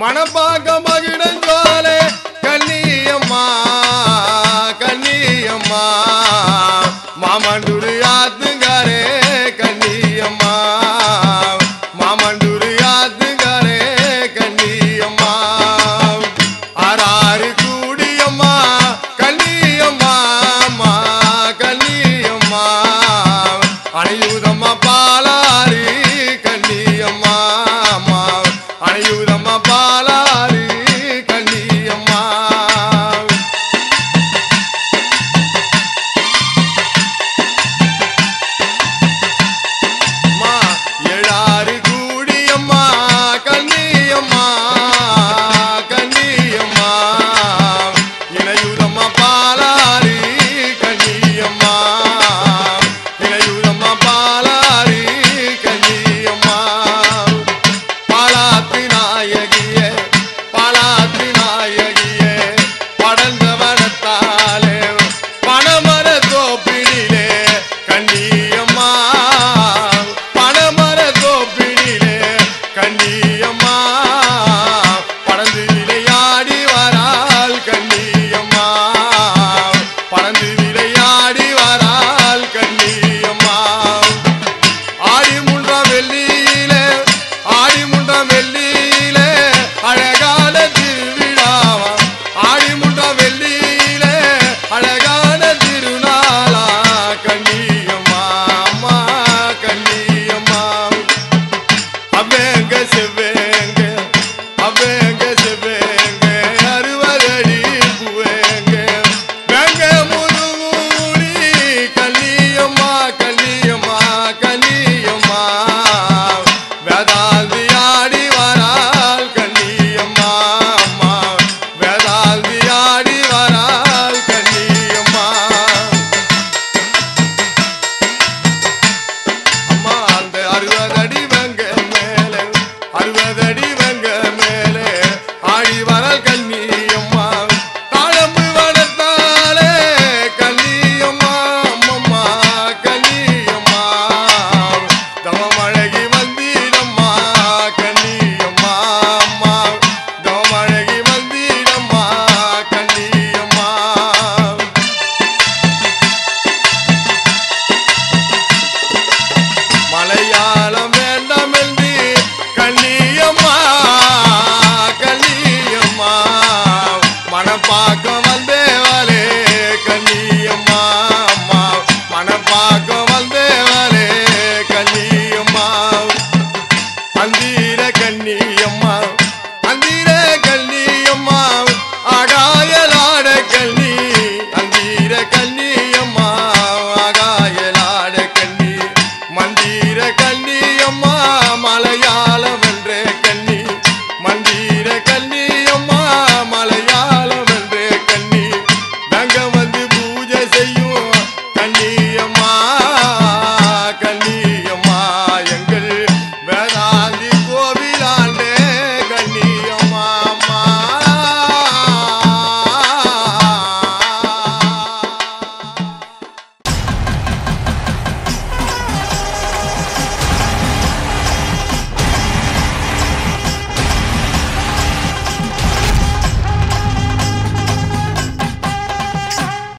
மனப்பாக்க மகிழஞ்சோலே